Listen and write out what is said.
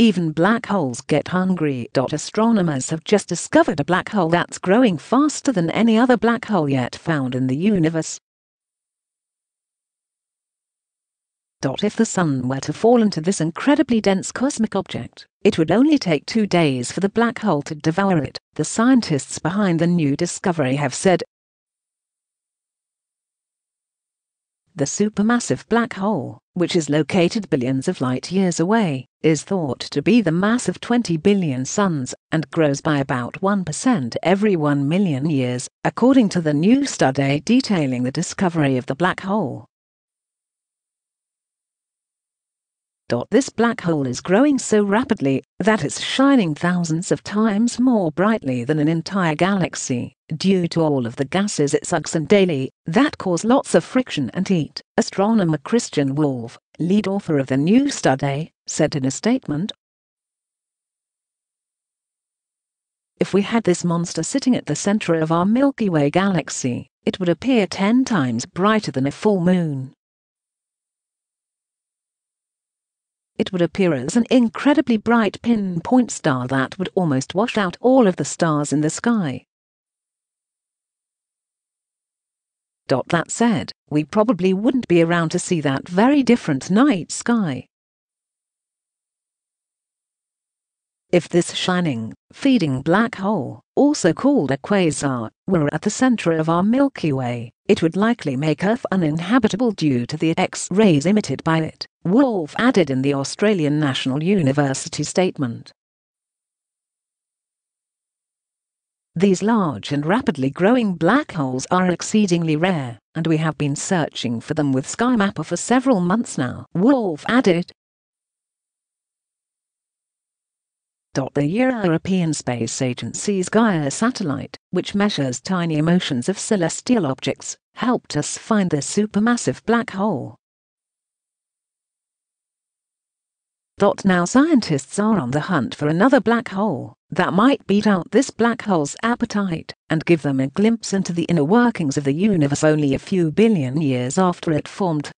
Even black holes get hungry. Astronomers have just discovered a black hole that's growing faster than any other black hole yet found in the universe. If the Sun were to fall into this incredibly dense cosmic object, it would only take two days for the black hole to devour it, the scientists behind the new discovery have said. The supermassive black hole, which is located billions of light years away, is thought to be the mass of 20 billion suns and grows by about 1% every 1 million years, according to the new study detailing the discovery of the black hole. This black hole is growing so rapidly that it's shining thousands of times more brightly than an entire galaxy, due to all of the gases it sucks in daily that cause lots of friction and heat. Astronomer Christian Wolf, lead author of the new study, said in a statement. If we had this monster sitting at the center of our Milky Way galaxy, it would appear 10 times brighter than a full moon. It would appear as an incredibly bright pinpoint star that would almost wash out all of the stars in the sky. That said, we probably wouldn't be around to see that very different night sky. If this shining, feeding black hole, also called a quasar, were at the center of our Milky Way, it would likely make Earth uninhabitable due to the X-rays emitted by it, Wolf added in the Australian National University statement. These large and rapidly growing black holes are exceedingly rare, and we have been searching for them with SkyMapper for several months now, Wolf added. The European Space Agency's Gaia satellite, which measures tiny motions of celestial objects, helped us find this supermassive black hole. Now scientists are on the hunt for another black hole that might beat out this black hole's appetite and give them a glimpse into the inner workings of the universe only a few billion years after it formed.